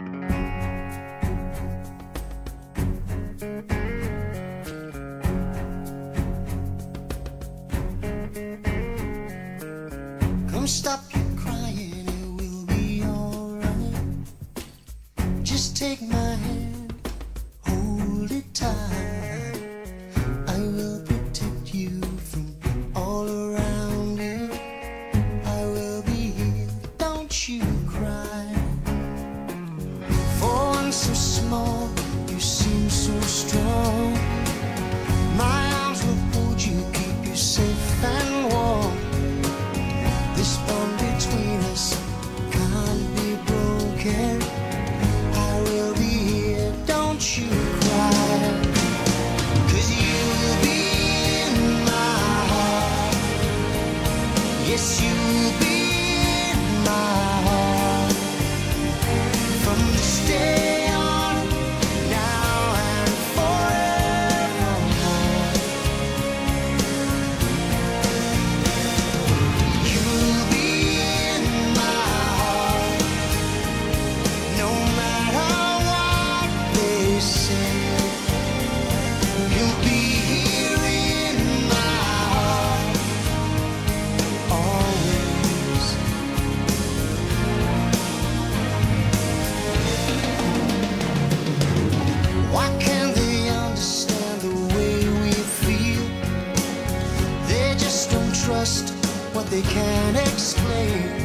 Come stop your crying, it will be alright. Just take my hand, they can't explain.